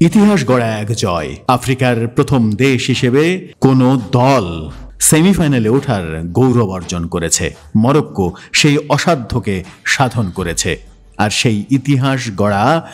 ইতিহাস গড়া এক জয়। আফ্রিকার প্রথম দেশ হিসেবে কোনো দল সেমিফাইনালে ওঠার গৌরব অর্জন করেছে। মরক্কো সেই অসাধ্যকে সাধন করেছে। আর সেই ইতিহাস গড়া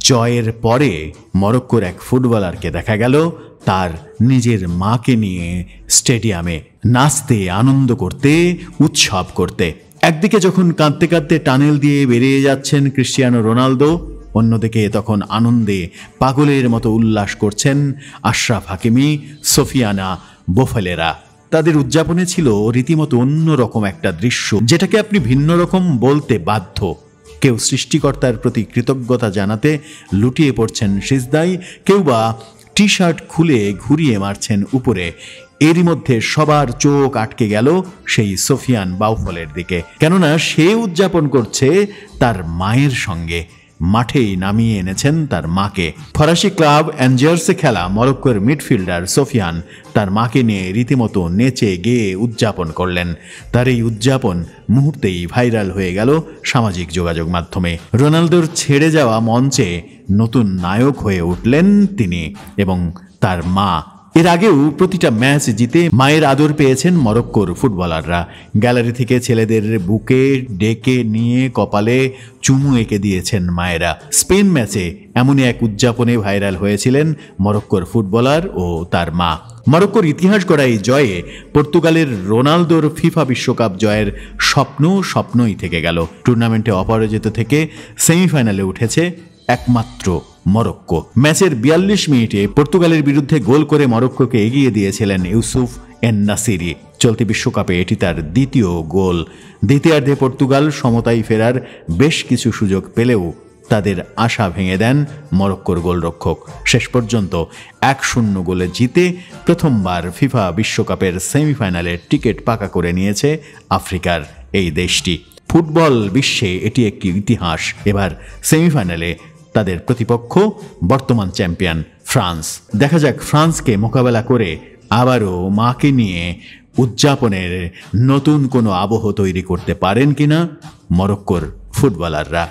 জয়ের পরে মরক্কোর এক ফুটবলারকে দেখা গেল, তার নিজের মাকে নিয়ে স্টেডিয়ামে নাচতে, আনন্দ করতে, উৎসব করতে। একদিকে যখন কাঁদতে কাঁদতে টানেল দিয়ে বেরিয়ে যাচ্ছেন ক্রিশ্চিয়ানো রোনালদো অন্যদিকে তখন আনন্দে পাগলের মতো উল্লাস করছেন আশরাফ হাকিমি, সোফিয়ানা, বোফেলেরা। তাদের উদযাপনে ছিল রীতিমতো অন্যরকম একটা দৃশ্য, যেটাকে আপনি ভিন্ন রকম বলতে বাধ্য। কেউ সৃষ্টিকর্তার প্রতি কৃতজ্ঞতা জানাতে লুটিয়ে পড়ছেন সিজদাই কেউ বা টি শার্ট খুলে ঘুরিয়ে মারছেন উপরে। এরই মধ্যে সবার চোখ আটকে গেল সেই সোফিয়ান বাউফলের দিকে। কেননা সে উদযাপন করছে তার মায়ের সঙ্গে। মাঠেই নামিয়ে এনেছেন তার মাকে। ফরাসি ক্লাব অ্যাঞ্জার্সে খেলা মরক্কোর মিডফিল্ডার সোফিয়ান তার মাকে নিয়ে রীতিমতো নেচে গেয়ে উদযাপন করলেন। তার এই উদযাপন মুহূর্তেই ভাইরাল হয়ে গেল সামাজিক যোগাযোগ মাধ্যমে। রোনালদোর ছেড়ে যাওয়া মঞ্চে নতুন নায়ক হয়ে উঠলেন তিনি এবং তার মা এর আগেও প্রতিটা ম্যাচ জিতে মায়ের আদর পেয়েছেন মরক্কোর ফুটবলাররা। গ্যালারি থেকে ছেলেদের বুকে ডেকে নিয়ে কপালে চুমু এঁকে দিয়েছেন মায়েরা। স্পেন ম্যাচে এমনই এক উদযাপনে ভাইরাল হয়েছিলেন মরক্কোর ফুটবলার ও তার মা। মরক্কোর ইতিহাস গড়া এই জয়ে পর্তুগালের রোনালদোর ফিফা বিশ্বকাপ জয়ের স্বপ্ন স্বপ্নই থেকে গেল। টুর্নামেন্টে অপরাজিত থেকে সেমিফাইনালে উঠেছে একমাত্র মরক্কো। ম্যাচের বিয়াল্লিশ মিনিটে পর্তুগালের বিরুদ্ধে গোল করে মরক্কোকে এগিয়ে দিয়েছিলেন ইউসুফ এন নাসিরি চলতি বিশ্বকাপে এটি তার দ্বিতীয় গোল। দ্বিতীয়ার্ধে পর্তুগাল সমতায় ফেরার বেশ কিছু সুযোগ পেলেও তাদের আশা ভেঙে দেন মরক্কোর গোলরক্ষক। শেষ পর্যন্ত এক শূন্য গোলে জিতে প্রথমবার ফিফা বিশ্বকাপের সেমিফাইনালের টিকিট পাকা করে নিয়েছে আফ্রিকার এই দেশটি। ফুটবল বিশ্বে এটি একটি ইতিহাস। এবার সেমিফাইনালে তাদের প্রতিপক্ষ, বর্তমান চ্যাম্পিয়ন ফ্রান্স। দেখা যাক ফ্রান্সকে মোকাবেলা করে আবারও মাকে নিয়ে উদযাপনের নতুন কোনো আবহ তৈরি করতে পারেন কিনা মরক্কোর ফুটবলাররা।